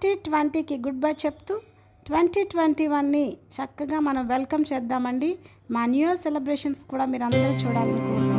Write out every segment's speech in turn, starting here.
Twenty ట్వంటీకి goodbye చెప్తూ twenty twenty వన్ని చక్కగా మనం వెల్కమ్ చేద్దామండి. మా న్యూ ఇయర్ సెలబ్రేషన్స్ కూడా మీరు అందరూ చూడాలనుకుంటున్నాం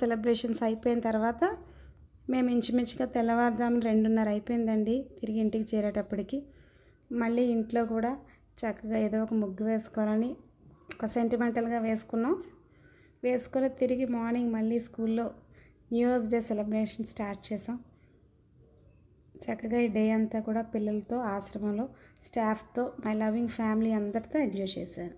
సెలబ్రేషన్స్ అయిపోయిన తర్వాత మేము ఇంచుమించుగా తెల్లవారుజామున రెండున్నర అయిపోయిందండి తిరిగి ఇంటికి చేరేటప్పటికి. మళ్ళీ ఇంట్లో కూడా చక్కగా ఏదో ఒక ముగ్గు వేసుకోవాలని ఒక సెంటిమెంటల్గా వేసుకున్నాం. వేసుకొని తిరిగి మార్నింగ్ మళ్ళీ స్కూల్లో new year's day celebration start చేసాం చక్కగా ఈ డే అంతా కూడా పిల్లలతో ఆశ్రమంలో స్టాఫ్తో మై లవింగ్ ఫ్యామిలీ అందరితో ఎంజాయ్ చేశాను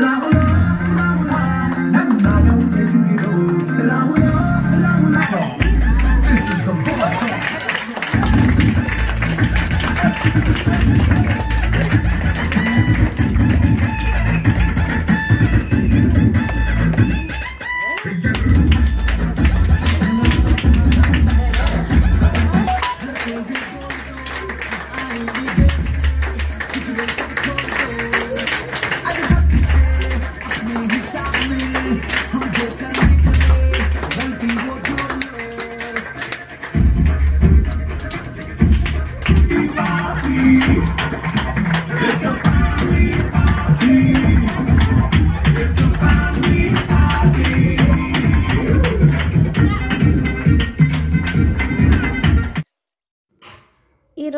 Raúl.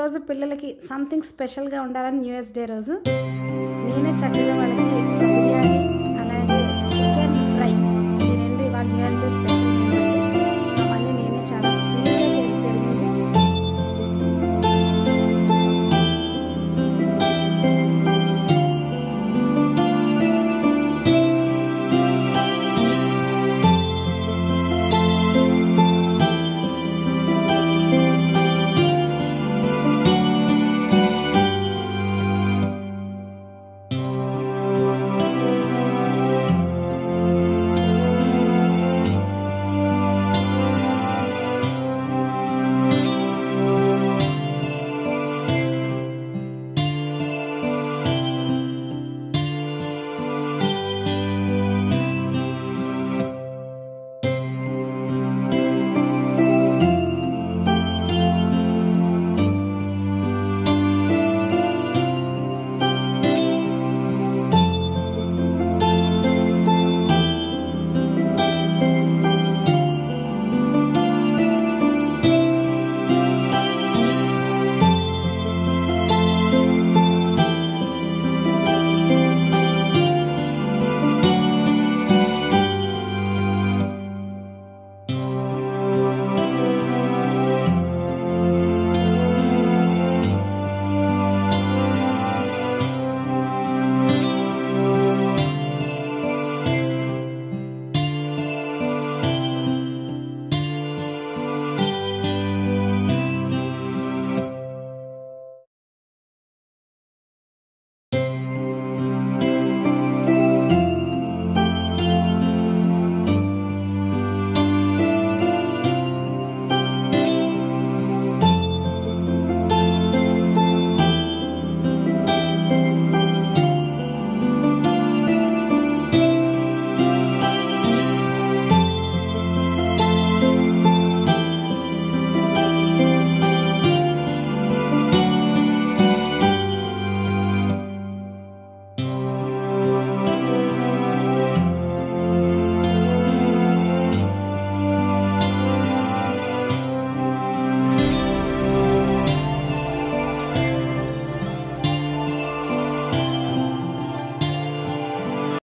రోజు పిల్లలకి సంథింగ్ స్పెషల్గా ఉండాలని న్యూ ఇయర్స్ డే రోజు. నేనే చక్కగా వాళ్ళకి